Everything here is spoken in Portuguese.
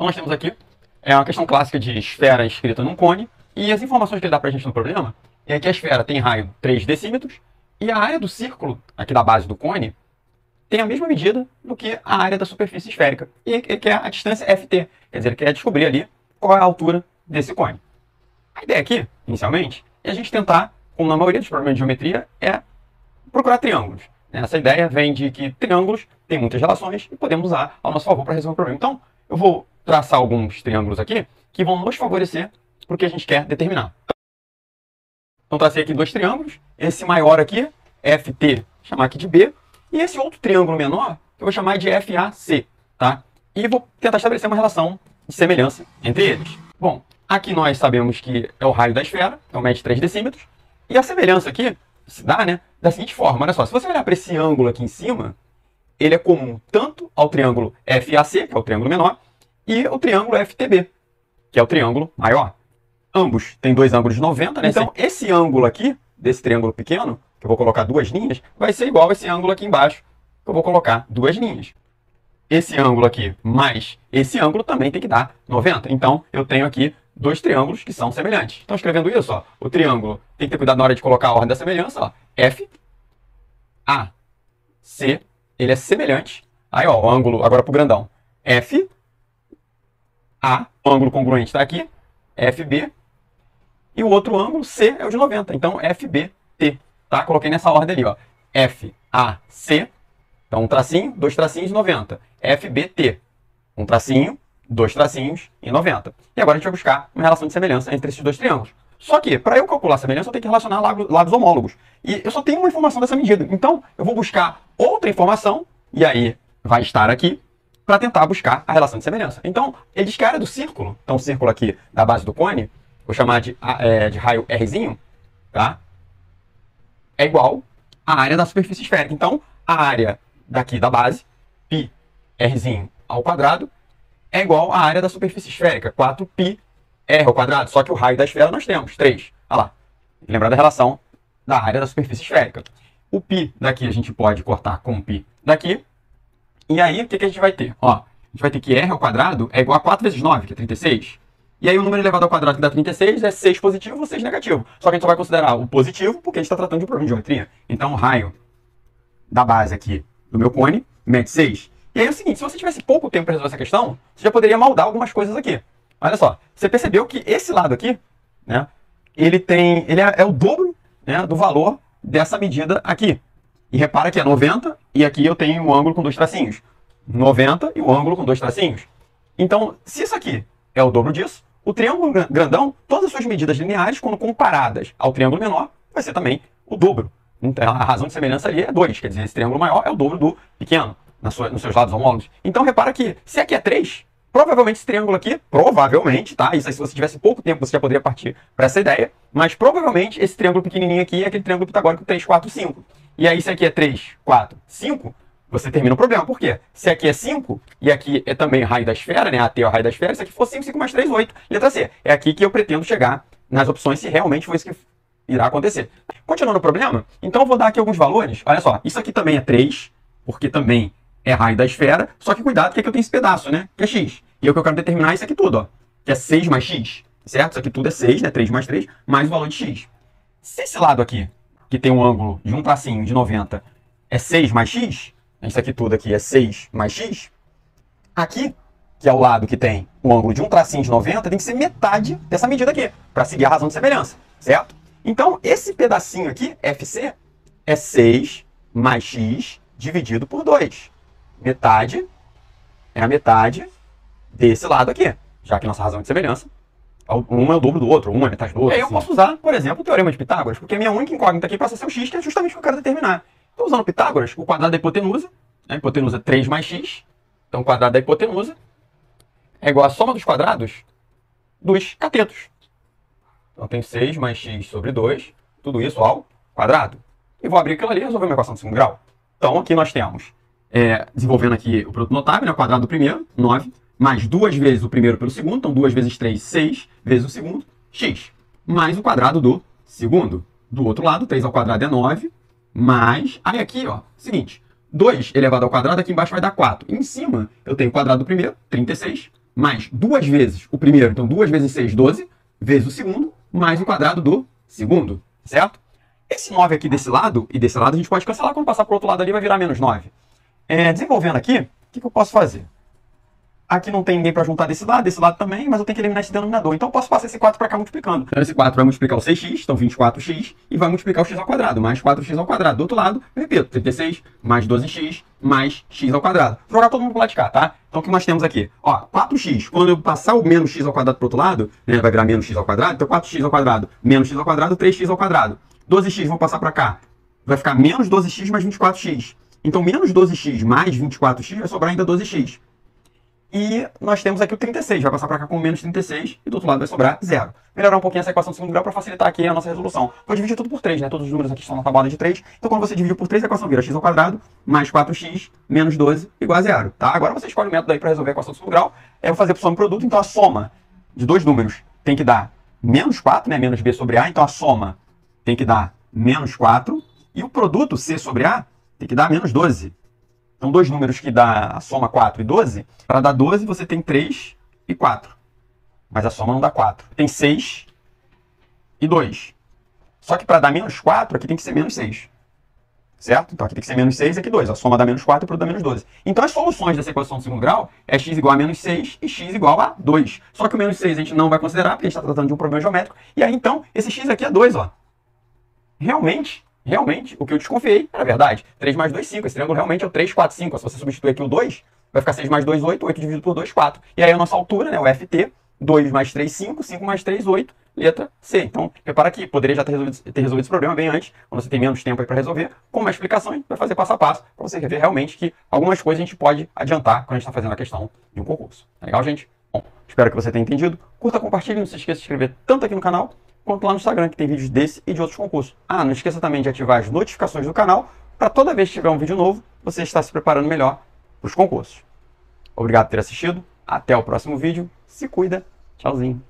Então nós temos aqui é uma questão clássica de esfera escrita num cone, e as informações que ele dá pra gente no problema é que a esfera tem raio 3 decímetros, e a área do círculo, aqui da base do cone, tem a mesma medida do que a área da superfície esférica, e ele quer a distância FT, quer dizer, ele quer descobrir ali qual é a altura desse cone. A ideia aqui, inicialmente, é a gente tentar, como na maioria dos problemas de geometria, é procurar triângulos. Essa ideia vem de que triângulos têm muitas relações e podemos usar ao nosso favor para resolver o problema. Então, eu vou traçar alguns triângulos aqui que vão nos favorecer para o que a gente quer determinar. Então, tracei aqui dois triângulos. Esse maior aqui, FT, chamar aqui de B. E esse outro triângulo menor, eu vou chamar de FAC, tá? E vou tentar estabelecer uma relação de semelhança entre eles. Bom, aqui nós sabemos que é o raio da esfera, então mede 3 decímetros. E a semelhança aqui se dá, né, da seguinte forma. Olha só, se você olhar para esse ângulo aqui em cima, ele é comum tanto ao triângulo FAC, que é o triângulo menor, e o triângulo FTB, que é o triângulo maior. Ambos têm dois ângulos de 90, né? Então, esse ângulo aqui, desse triângulo pequeno, que eu vou colocar duas linhas, vai ser igual a esse ângulo aqui embaixo, que eu vou colocar duas linhas. Esse ângulo aqui mais esse ângulo também tem que dar 90. Então, eu tenho aqui dois triângulos que são semelhantes. Então, escrevendo isso, ó, o triângulo tem que ter cuidado na hora de colocar a ordem da semelhança. Ó, F, A, C, ele é semelhante. Aí, ó, o ângulo, agora para o grandão. F, A, o ângulo congruente está aqui, FB, e o outro ângulo, C, é o de 90. Então, FBT. Tá? Coloquei nessa ordem ali, ó. FAC, então um tracinho, dois tracinhos, 90. FBT, um tracinho, dois tracinhos e 90. E agora a gente vai buscar uma relação de semelhança entre esses dois triângulos. Só que, para eu calcular a semelhança, eu tenho que relacionar lados homólogos. E eu só tenho uma informação dessa medida. Então, eu vou buscar outra informação, e aí vai estar aqui, para tentar buscar a relação de semelhança. Então, ele diz que a área do círculo, então o círculo aqui da base do cone, vou chamar de, é, de raio Rzinho, tá? É igual à área da superfície esférica. Então, a área daqui da base, π Rzinho ao quadrado, é igual à área da superfície esférica, 4π r ao quadrado. Só que o raio da esfera nós temos, 3. Olha lá. Lembrar da relação da área da superfície esférica. O π daqui a gente pode cortar com o π daqui. e aí, o que, que a gente vai ter? Ó, a gente vai ter que r ao quadrado é igual a 4 vezes 9, que é 36. E aí o número elevado ao quadrado que dá 36 é 6 positivo ou 6 negativo. Só que a gente só vai considerar o positivo porque a gente está tratando de um problema de geometria. Então o raio da base aqui do meu cone mede 6. E aí é o seguinte, se você tivesse pouco tempo para resolver essa questão, você já poderia maldar algumas coisas aqui. Olha só, você percebeu que esse lado aqui, né, ele tem, ele é, é o dobro né, do valor dessa medida aqui. E repara que é 90 e aqui eu tenho o ângulo com dois tracinhos. 90 e o ângulo com dois tracinhos. Então, se isso aqui é o dobro disso, o triângulo grandão, todas as suas medidas lineares, quando comparadas ao triângulo menor, vai ser também o dobro. Então, a razão de semelhança ali é 2, quer dizer, esse triângulo maior é o dobro do pequeno, na sua, nos seus lados homólogos. Então, repara que, se aqui é 3, provavelmente esse triângulo aqui, provavelmente, tá? Isso aí, se você tivesse pouco tempo, você já poderia partir para essa ideia, mas provavelmente esse triângulo pequenininho aqui é aquele triângulo pitagórico 3, 4, 5. E aí, se aqui é 3, 4, 5, você termina o problema. Por quê? Se aqui é 5, e aqui é também raio da esfera, né? AT é o raio da esfera, se aqui for 5, 5 mais 3, 8. Letra C. É aqui que eu pretendo chegar nas opções se realmente for isso que irá acontecer. Continuando o problema, então eu vou dar aqui alguns valores. Olha só, isso aqui também é 3, porque também é raio da esfera, só que cuidado que aqui eu tenho esse pedaço, né? Que é x. E o que eu quero determinar é isso aqui tudo, ó. Que é 6 mais x, certo? Isso aqui tudo é 6, né? 3 mais 3, mais o valor de x. Se esse lado aqui, que tem um ângulo de um tracinho de 90, é 6 mais x, isso aqui tudo aqui é 6 mais x, aqui, que é o lado que tem um ângulo de um tracinho de 90, tem que ser metade dessa medida aqui, para seguir a razão de semelhança, certo? Então, esse pedacinho aqui, FC, é 6 mais x dividido por 2. Metade é a metade desse lado aqui, já que nossa razão de semelhança, um é o dobro do outro, um é metade do outro. E aí eu assim. posso usar, por exemplo, o teorema de Pitágoras, porque a minha única incógnita aqui passa a ser o x, que é justamente o que eu quero determinar. Estou usando Pitágoras, o quadrado da hipotenusa, a hipotenusa é 3 mais x, então o quadrado da hipotenusa é igual à soma dos quadrados dos catetos. Então tem 6 mais x sobre 2, tudo isso ao quadrado. E vou abrir aquilo ali e resolver uma equação de segundo grau. Então aqui nós temos, é, desenvolvendo aqui o produto notável, né, o quadrado do primeiro, 9, mais duas vezes o primeiro pelo segundo, então 2 vezes 3, 6 vezes o segundo, x, mais o quadrado do segundo. Do outro lado, 3 ao quadrado é 9, mais... Aí aqui, ó, seguinte, 2 elevado ao quadrado, aqui embaixo vai dar 4. Em cima, eu tenho o quadrado do primeiro, 36, mais duas vezes o primeiro, então duas vezes 6, 12, vezes o segundo, mais o quadrado do segundo, certo? Esse 9 aqui desse lado e desse lado a gente pode cancelar, quando passar para o outro lado ali vai virar menos 9. É, desenvolvendo aqui, o que, que eu posso fazer? Aqui não tem ninguém para juntar desse lado, desse lado também, mas eu tenho que eliminar esse denominador. Então eu posso passar esse 4 para cá multiplicando. Então esse 4 vai multiplicar o 6x, então 24x, e vai multiplicar o x ao quadrado, mais 4x ao quadrado. Do outro lado, eu repito, 36 mais 12x mais x ao quadrado. Vou jogar todo mundo pro lado de cá, tá? Então o que nós temos aqui? Ó, 4x, quando eu passar o menos x ao quadrado pro outro lado, né, vai virar menos x ao quadrado, então 4x ao quadrado menos x ao quadrado, 3x ao quadrado. 12x, vou passar para cá. Vai ficar menos 12x mais 24x. Então menos 12x mais 24x vai sobrar ainda 12x. E nós temos aqui o 36, vai passar para cá com menos 36 e do outro lado vai sobrar zero. Melhorar um pouquinho essa equação de segundo grau para facilitar aqui a nossa resolução. Vou dividir tudo por 3, né? Todos os números aqui estão na tabuada de 3. Então quando você divide por 3, a equação vira x ao quadrado mais 4x menos 12 igual a zero. Tá? Agora você escolhe o método aí para resolver a equação de segundo grau. É eu fazer por soma e produto, então a soma de dois números tem que dar menos 4, né? Menos b sobre a. Então a soma tem que dar menos 4. E o produto c sobre a tem que dar menos 12. Então, dois números que dá a soma 4 e 12. Para dar 12, você tem 3 e 4. Mas a soma não dá 4. Tem 6 e 2. Só que para dar menos 4, aqui tem que ser menos 6. Certo? Então aqui tem que ser menos 6 e aqui 2. A soma dá menos 4 e o produto menos 12. Então as soluções dessa equação de segundo grau é x igual a menos 6 e x igual a 2. Só que o menos 6 a gente não vai considerar, porque a gente está tratando de um problema geométrico. E aí então, esse x aqui é 2, ó. Realmente, realmente, o que eu desconfiei era verdade. 3 mais 2, 5. Esse triângulo realmente é o 3, 4, 5. Se você substituir aqui o 2, vai ficar 6 mais 2, 8. 8 dividido por 2, 4. E aí a nossa altura, né, o FT, 2 mais 3, 5. 5 mais 3, 8. Letra C. Então, repara aqui, poderia já ter resolvido, ter resolvido esse problema bem antes, quando você tem menos tempo aí para resolver, com uma explicação, gente vai fazer passo a passo, para você ver realmente que algumas coisas a gente pode adiantar quando a gente está fazendo a questão de um concurso. Tá legal, gente? Bom, espero que você tenha entendido. Curta, compartilhe, não se esqueça de se inscrever tanto aqui no canal quanto lá no Instagram, que tem vídeos desse e de outros concursos. Ah, não esqueça também de ativar as notificações do canal, para toda vez que tiver um vídeo novo, você estar se preparando melhor para os concursos. Obrigado por ter assistido, até o próximo vídeo, se cuida, tchauzinho.